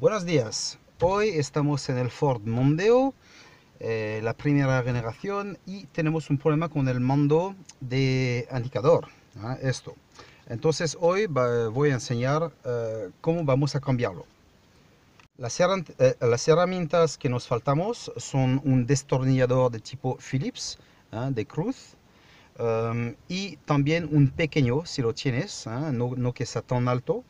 Buenos días, hoy estamos en el Ford Mondeo, eh, la primera generación y tenemos un problema con el mando de indicador, ¿ah? esto. Entonces hoy voy a enseñar eh, cómo vamos a cambiarlo. Las, eh, las, herramientas que nos faltamos son un destornillador de tipo Phillips, ¿ah? de cruz, um, y también un pequeño si lo tienes, ¿ah? no, no que sea tan alto,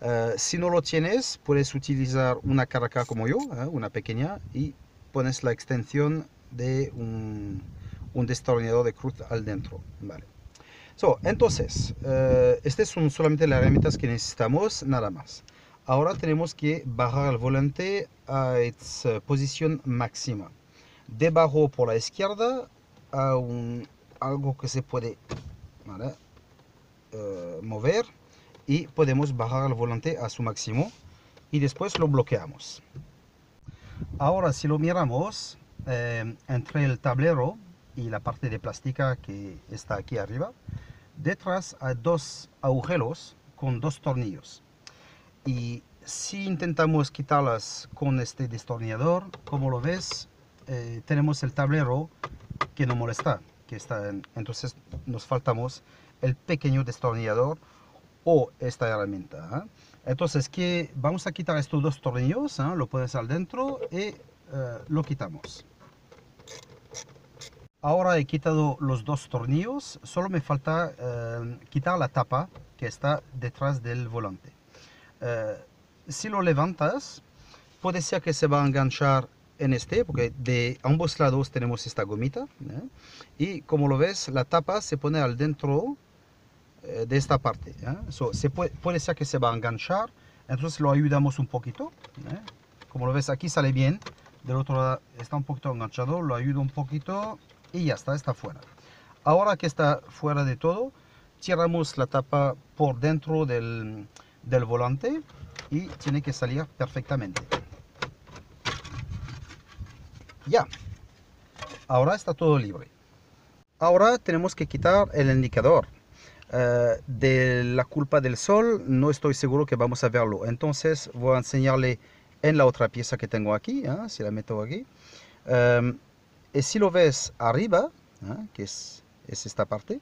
eh, si no lo tienes, puedes utilizar una caraca como yo, eh, una pequeña, y pones la extensión de un, un destornillador de cruz al dentro. Vale. So, entonces, uh, estas son solamente las herramientas que necesitamos, nada más. Ahora tenemos que bajar el volante a su posición máxima. Debajo por la izquierda a un, algo que se puede ¿vale? mover y podemos bajar el volante a su máximo y después lo bloqueamos. Ahora si lo miramos eh, entre el tablero y la parte de plástica que está aquí arriba, detrás hay dos agujeros con dos tornillos. Y si intentamos quitarlas con este destornillador, como lo ves, eh, tenemos el tablero que no molesta, que está entonces nos faltamos el pequeño destornillador o esta herramienta. ¿ah? Entonces, que vamos a quitar estos dos tornillos, ¿ah? lo pones al dentro y eh, lo quitamos. Ahora he quitado los dos tornillos, solo me falta eh, quitar la tapa que está detrás del volante. Eh, si lo levantas, puede ser que se va a enganchar en este, porque de ambos lados tenemos esta gomita. Y como lo ves, la tapa se pone al dentro eh, de esta parte. se puede, puede, ser que se va a enganchar, entonces lo ayudamos un poquito. ¿eh? Como lo ves aquí sale bien, del otro lado está un poquito enganchado, lo ayudo un poquito y ya está, está fuera. Ahora que está fuera de todo, tiramos la tapa por dentro del, del volante y tiene que salir perfectamente. Ya. Ahora está todo libre. Ahora tenemos que quitar el indicador. Eh, de la culpa del sol no estoy seguro que vamos a verlo entonces voy a enseñarle en la otra pieza que tengo aquí ¿eh? si la meto aquí em, y si lo ves arriba ¿eh? que es, es, esta parte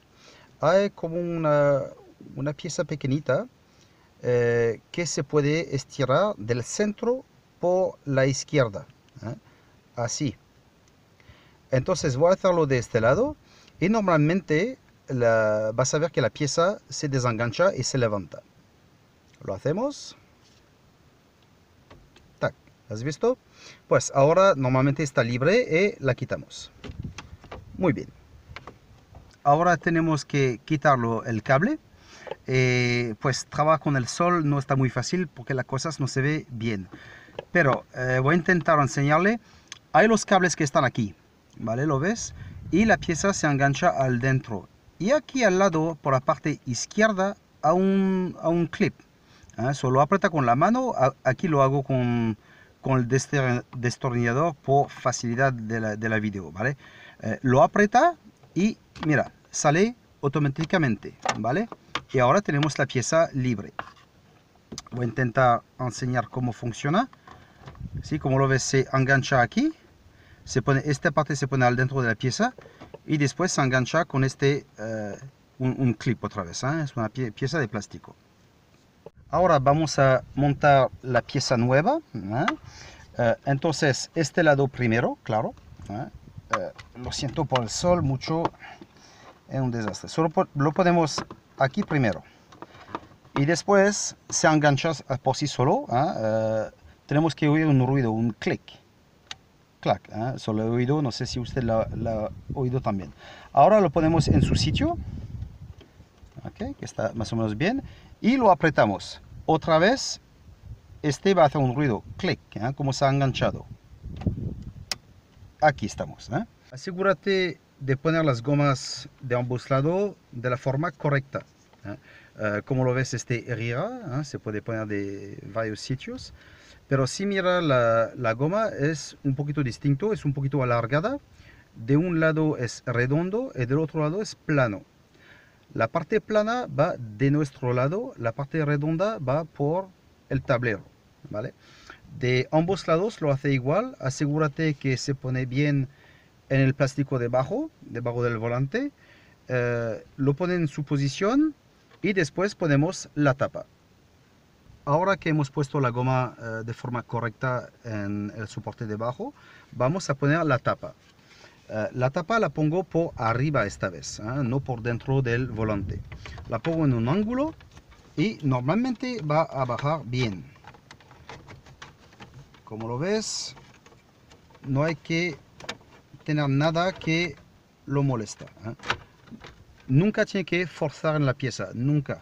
hay como una, una pieza pequeñita que se puede estirar del centro por la izquierda así entonces voy a hacerlo de este lado y normalmente vas a ver que la pieza se desengancha y se levanta. Lo hacemos. Tac, ¿has visto? Pues ahora normalmente está libre y la quitamos. Muy bien. Ahora tenemos que quitarlo el cable. Eh, pues trabajar con el sol no está muy fácil porque las cosas no se ve bien. Pero eh, voy a intentar enseñarle. Hay los cables que están aquí. ¿Vale? ¿Lo ves? Y la pieza se engancha al dentro y aquí al lado, por la parte izquierda, a un, a un clip. ¿eh? Solo aprieta con la mano, aquí lo hago con, con el destornillador por facilidad de la, de la video, ¿vale? Eh, lo aprieta y mira, sale automáticamente, ¿vale? Y ahora tenemos la pieza libre. Voy a intentar enseñar cómo funciona. ¿Sí? Como lo ves, se engancha aquí. Se pone, esta parte se pone al dentro de la pieza y después se engancha con este eh, un, clip otra vez ¿eh? es una pieza de plástico. Ahora vamos a montar la pieza nueva ¿eh? entonces este lado primero claro lo siento por el sol mucho es un desastre. Solo lo podemos aquí primero. Y después se engancha por sí solo tenemos que oír un ruido un clic clac, ¿eh? solo he oído, no sé si usted lo ha oído también. Ahora lo ponemos en su sitio, que está más o menos bien, y lo apretamos. Otra vez, este va a hacer un ruido, clic, ¿eh? como se ha enganchado. Aquí estamos. ¿eh? Asegúrate de poner las gomas de ambos lados de la forma correcta. como lo ves, este herida se puede poner de varios sitios. Pero si mira la, goma es un poquito distinto, es un poquito alargada. De un lado es redondo y del otro lado es plano. La parte plana va de nuestro lado, la parte redonda va por el tablero. ¿vale? de ambos lados lo hace igual. Asegúrate que se pone bien en el plástico debajo, debajo del volante. Eh, lo pone en su posición y después ponemos la tapa. Ahora que hemos puesto la goma eh, de forma correcta en el soporte debajo, vamos a poner la tapa. Eh, la tapa la pongo por arriba esta vez, no por dentro del volante. La pongo en un ángulo y normalmente va a bajar bien. Como lo ves, no hay que tener nada que lo molesta. ¿eh? Nunca tiene que forzar en la pieza, nunca.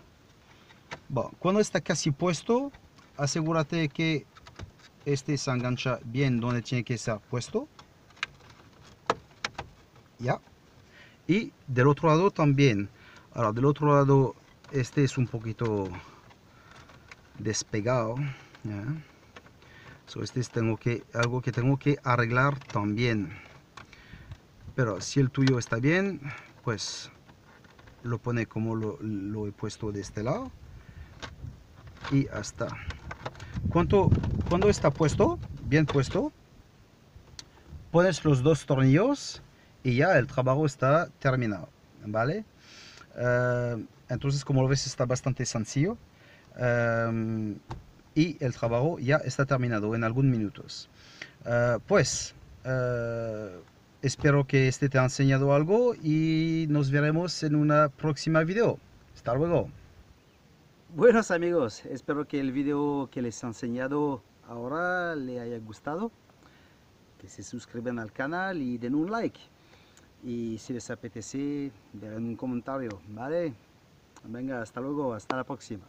Bueno, cuando está casi puesto, asegúrate que este se engancha bien donde tiene que estar puesto. Ya. Y del otro lado también. Ahora, del otro lado, este es un poquito despegado. este es tengo que, algo que tengo que arreglar también. Pero si el tuyo está bien, pues lo pone como lo, he puesto de este lado. Y hasta. Cuando, cuando está puesto, bien puesto, pones los dos tornillos y ya el trabajo está terminado. ¿Vale? Eh, entonces, como lo ves, está bastante sencillo. Em, y el trabajo ya está terminado en algunos minutos. Eh, pues, eh, espero que este te ha enseñado algo y nos veremos en una próxima video. Hasta luego. Buenos amigos, espero que el video que les he enseñado ahora le haya gustado. Que se suscriban al canal y den un like. Y si les apetece, dejen un comentario, ¿vale? Venga, hasta luego, hasta la próxima.